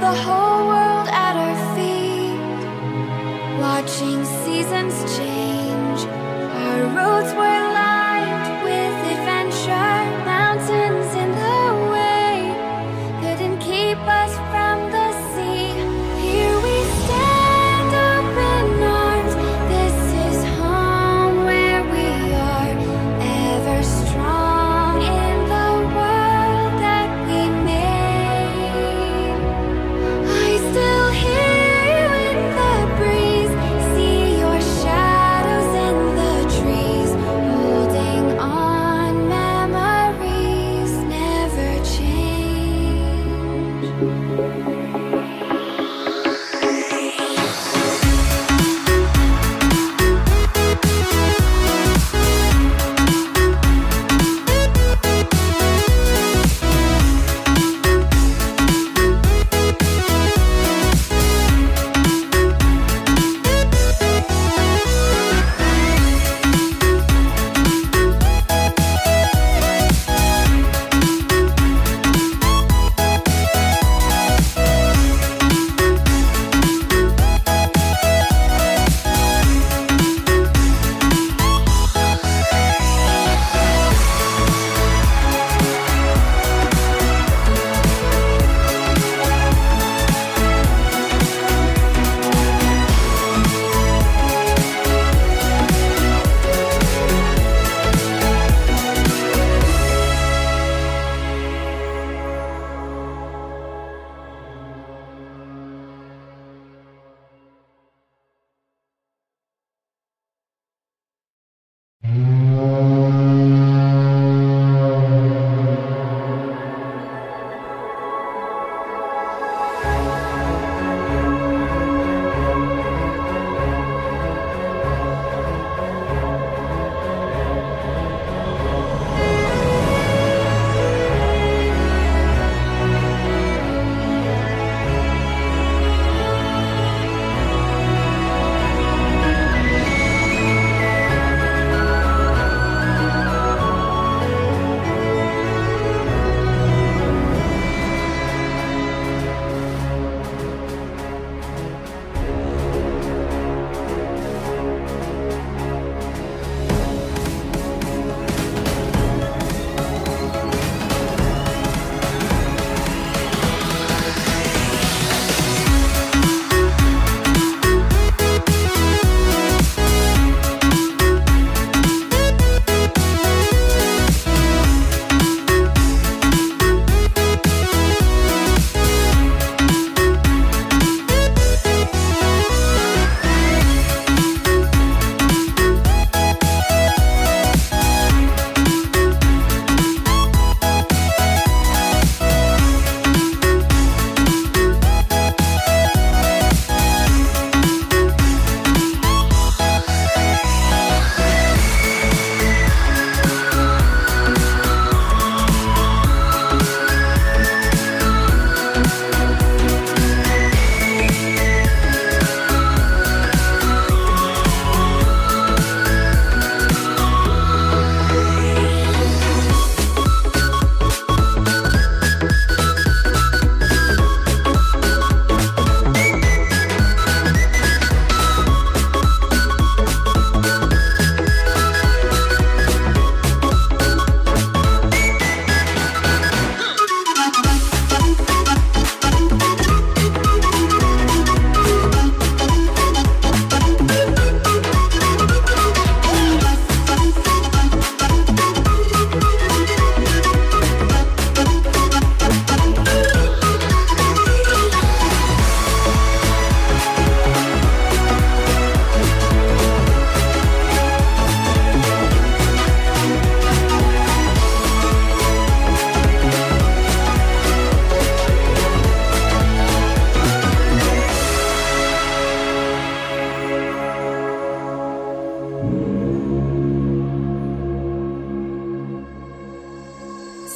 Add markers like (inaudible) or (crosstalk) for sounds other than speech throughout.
the whole world at our feet, watching seasons change.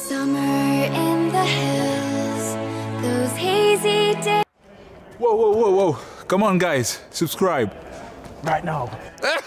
Summer in the hills, those hazy days. Whoa, whoa, whoa, whoa. Come on, guys, subscribe. Right now. (laughs)